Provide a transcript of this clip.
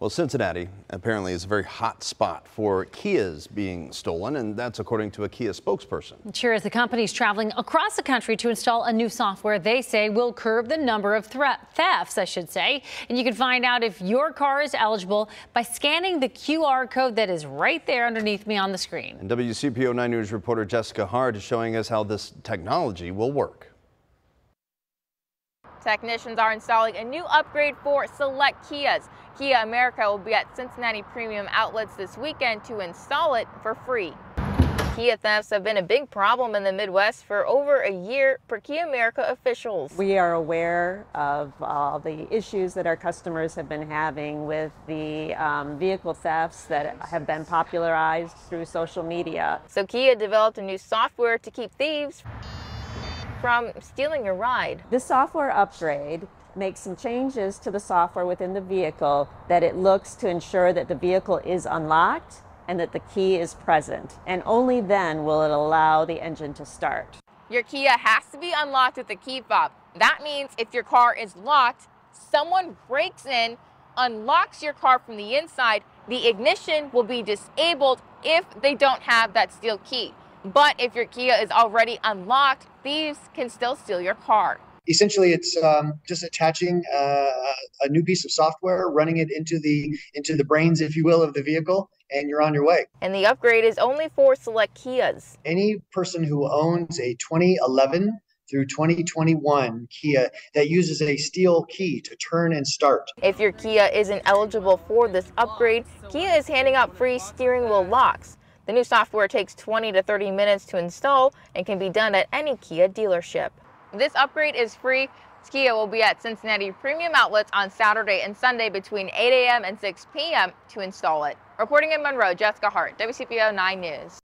Well, Cincinnati apparently is a very hot spot for Kias being stolen, and that's according to a Kia spokesperson. Sure as the company's traveling across the country to install a new software they say will curb the number of thefts, I should say. And you can find out if your car is eligible by scanning the QR code that is right there underneath me on the screen. And WCPO 9 News reporter Jessica Hart is showing us how this technology will work. Technicians are installing a new upgrade for select Kias. Kia America will be at Cincinnati Premium Outlets this weekend to install it for free. Kia thefts have been a big problem in the Midwest for over a year for Kia America officials. We are aware of all the issues that our customers have been having with the um, vehicle thefts that have been popularized through social media. So Kia developed a new software to keep thieves from stealing your ride. The software upgrade makes some changes to the software within the vehicle that it looks to ensure that the vehicle is unlocked and that the key is present. And only then will it allow the engine to start. Your Kia has to be unlocked with the key fob. That means if your car is locked, someone breaks in, unlocks your car from the inside, the ignition will be disabled if they don't have that steel key. But if your Kia is already unlocked, thieves can still steal your car. Essentially, it's um, just attaching uh, a new piece of software, running it into the into the brains, if you will, of the vehicle, and you're on your way. And the upgrade is only for select Kias. Any person who owns a 2011 through 2021 Kia that uses a steel key to turn and start. If your Kia isn't eligible for this upgrade, Kia is handing out free steering wheel locks. The new software takes 20 to 30 minutes to install and can be done at any Kia dealership. This upgrade is free. Kia will be at Cincinnati Premium Outlets on Saturday and Sunday between 8 a.m. and 6 p.m. to install it. Reporting in Monroe, Jessica Hart, WCPO 9 News.